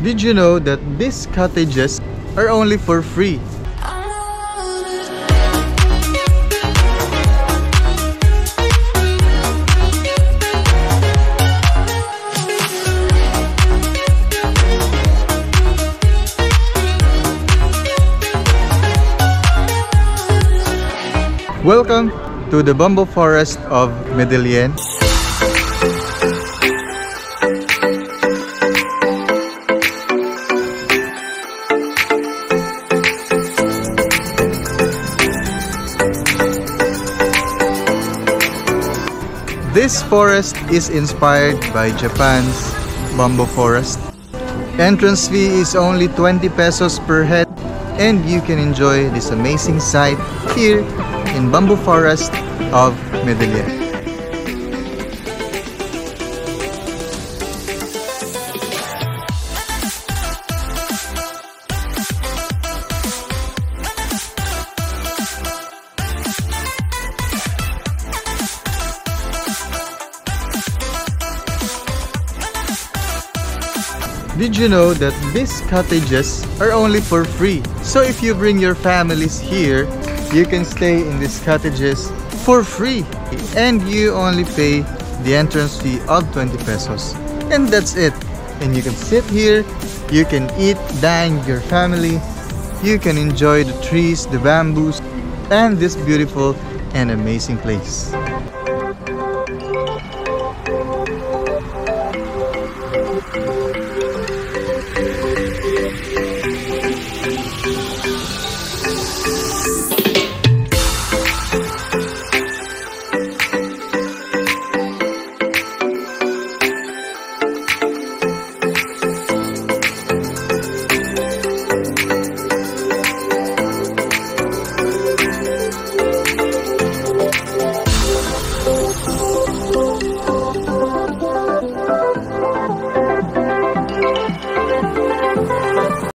Did you know that these cottages are only for free? Welcome to the bamboo forest of Medellin. This forest is inspired by Japan's bamboo forest. Entrance fee is only 20 pesos per head and you can enjoy this amazing sight here in bamboo forest of Medellin. Did you know that these cottages are only for free? So if you bring your families here, you can stay in these cottages for free. And you only pay the entrance fee of 20 pesos. And that's it. And you can sit here, you can eat, dine your family, you can enjoy the trees, the bamboos, and this beautiful and amazing place.